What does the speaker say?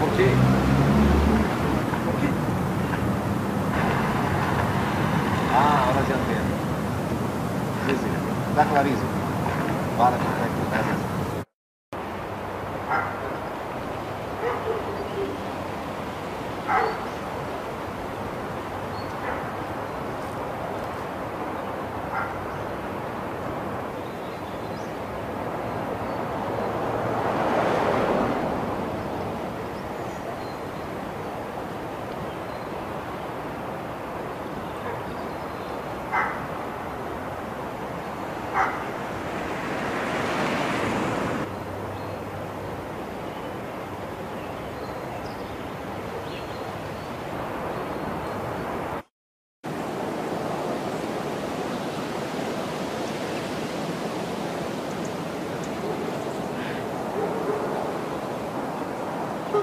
porque? Ah, hora de antena. Dá Clarice. Para que vai cuidar dessa. Thank